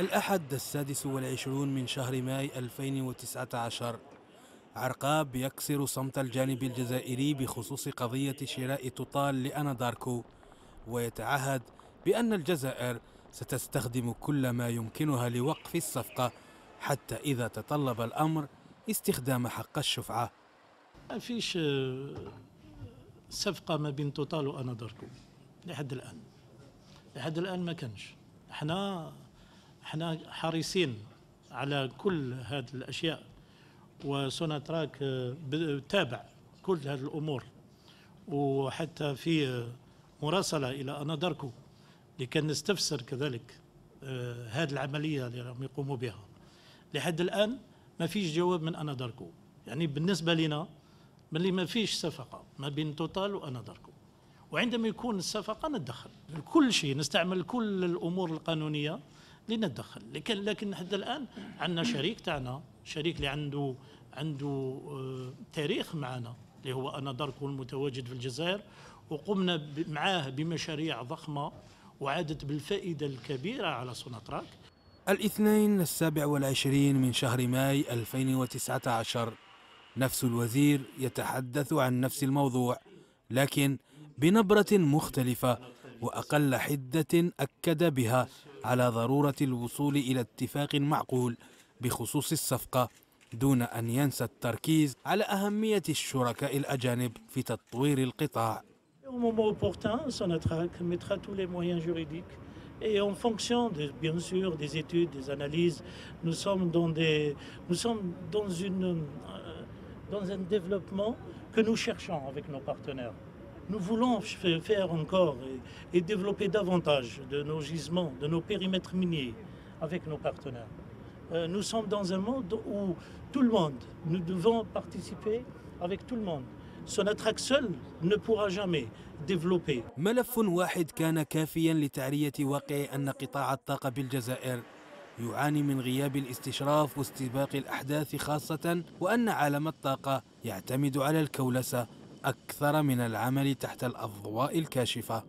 الأحد السادس والعشرون من شهر ماي 2019 عرقاب يكسر صمت الجانب الجزائري بخصوص قضية شراء توتال لأناداركو ويتعهد بأن الجزائر ستستخدم كل ما يمكنها لوقف الصفقة حتى إذا تطلب الأمر استخدام حق الشفعة. ما فيش آه، صفقة ما بين توتال وأناداركو لحد الآن. لحد الآن ما كانش. إحنا إحنا حريصين على كل هذه الأشياء وسوناتراك آه، تابع كل هذه الأمور. وحتى في آه، مراسلة إلى أناداركو لكي نستفسر كذلك آه، هذه العملية اللي راهم يقوموا بها. لحد الآن ما فيش جواب من أناداركو يعني بالنسبة لنا ملي ما فيش صفقة ما بين توتال وأناداركو وعندما يكون الصفقة نتدخل. كل شيء نستعمل كل الأمور القانونية لنتدخل لكن لكن حتى الآن عندنا شريك تاعنا شريك اللي عنده عنده آه، تاريخ معنا اللي هو أناداركو المتواجد في الجزائر وقمنا معاه بمشاريع ضخمة وعادت بالفائدة الكبيرة على سوناتراك. الاثنين السابع والعشرين من شهر ماي 2019 نفس الوزير يتحدث عن نفس الموضوع لكن بنبرة مختلفة وأقل حدة أكد بها على ضرورة الوصول إلى اتفاق معقول بخصوص الصفقة دون أن ينسى التركيز على أهمية الشركاء الأجانب في تطوير القطاع. Et en fonction, de, bien sûr, des études, des analyses, nous sommes dans, des, nous sommes dans, une, euh, dans un développement que nous cherchons avec nos partenaires. Nous voulons f- faire encore et, et développer davantage de nos gisements, de nos périmètres miniers avec nos partenaires. Euh, nous sommes dans un monde où tout le monde, nous devons participer avec tout le monde. Sonatrach seul ne pourra jamais développer ملف واحد كان كافيا لتعرية واقع أن قطاع الطاقة بالجزائر يعاني من غياب الاستشراف واستباق الأحداث خاصة وأن عالم الطاقة يعتمد على الكولسة أكثر من العمل تحت الأضواء الكاشفة.